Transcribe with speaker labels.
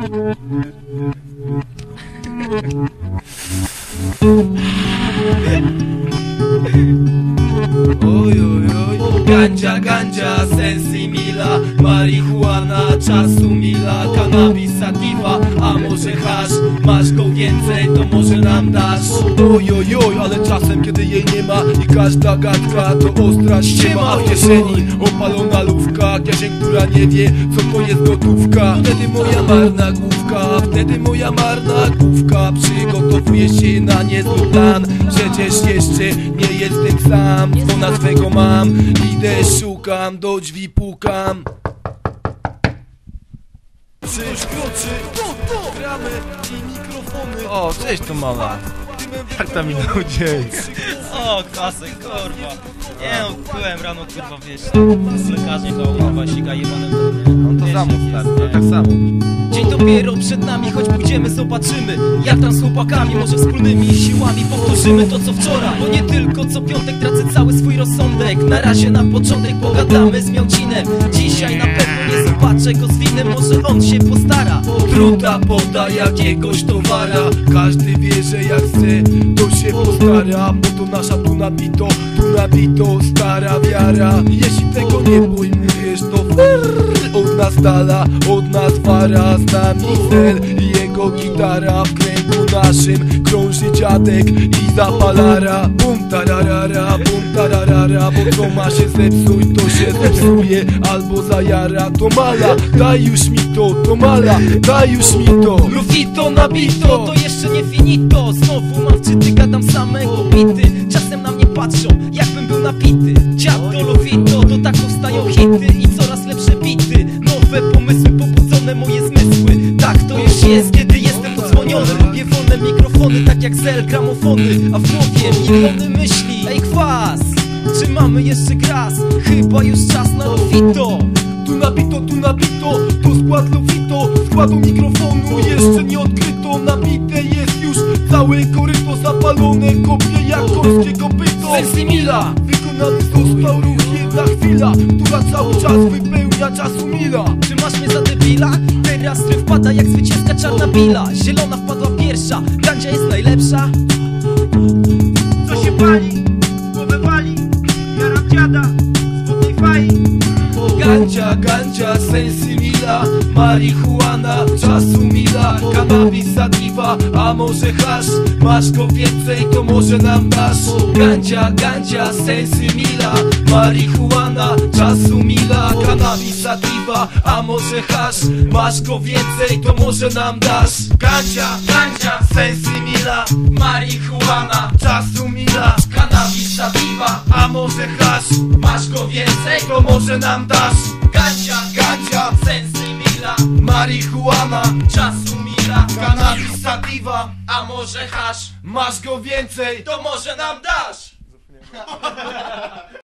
Speaker 1: Oj, oj, oj Gandzia, gandzia, sensi mila Marihuana, czasu mila Cannabis, sativa, a może hasz? Masz go więcej, to może nam dasz?
Speaker 2: Oj, oj, oj, ale czasem kiedy jej nie ma I każda gadka to ostra ściema. A w kieszeni opalona lówka Kieszeń, która nie wie co to jest gotówka. Wtedy moja marna główka Wtedy moja marna główka. Przygotowuje się na niezły plan Przecież jeszcze nie jestem sam Dzwona swego mam. Idę, szukam, do drzwi pukam. Coś kroczy, to, to Gramy i mikrofony.
Speaker 3: O, cześć tu mama. Jak tam minął dzień?
Speaker 4: O, klasy, kurwa. Nie no, byłem rano, kurwa, wiesz, z lekarzem koło kurwa, sika jebanem.
Speaker 3: No to samo stary, tak samo.
Speaker 4: Dzień dopiero przed nami, choć pójdziemy, zobaczymy. Jak tam z chłopakami, może wspólnymi siłami Powtórzymy to co wczoraj. Bo nie tylko co piątek tracę cały swój rozsądek. Na razie na początek pogadamy z Miałcinem Dzisiaj na pewno nie zobaczę go z winem Może on się postara.
Speaker 2: Truta poda jakiegoś towara. Każdy wie, że jak chce, to się postara. Bo to nasza tu nabito, tu nabito Stara wiara. Jeśli tego nie pojmujesz, to Od nas dala, od nas wara. Z nami cel jego gitara W kręgu naszym krąży dziadek i zapalara. Bum tararara, bum tararara Bo co ma się zepsuć, to się zepsuje Albo zajara, to mala Daj już mi to, to mala Daj już mi to.
Speaker 4: Lufito nabito, to jeszcze nie finito. Znowu mam wczyty, gadam samego bity. Czasem na mnie patrzą, jakbym był napity. Do Lufito, to tak powstają hity I coraz lepsze bity. Nowe pomysły, pobudzone moje zmysły. Tak to już jest, Lubię wolne mikrofony, tak jak zel gramofony A w głowie miliony myśli. Ej kwas, czy mamy jeszcze gras? Chyba już czas na Lufito
Speaker 2: Tu nabito, tu nabito To skład Lufito Składu mikrofonu jeszcze nie odkryto. Nabite jest już całe koryto Zapalone kopie jak korskie kopyto.
Speaker 4: Sensimila
Speaker 2: Wykonany został ruch jedna chwila Która cały czas wypełnia czasu mila.
Speaker 4: Czy masz mnie za debila? Teraz ryw pada jak zwycięska czarna bila Zielona wpadła pierwsza, gandzia jest najlepsza.
Speaker 5: Co się pali, głowę wali. Jaram dziada z wodnej fali.
Speaker 2: Gandzia, gandzia, sensi mila Marihuana, czasu mila Cannabis, sativa, a może hasz? Masz go więcej, to może nam dasz? Gandzia, gandzia, sensi mila Marihuana, czasu mila Cannabis, sativa, a może hasz? Masz go więcej, to może nam dasz? Gandzia, gandzia, sensi mila Marihuana, czasu mila Cannabis, sativa, a może hasz? Masz go więcej, to może nam dasz? Gandzia, sensy Marihuana, czasu mila Cannabis, sativa, a może hasz? Masz go więcej, to może nam dasz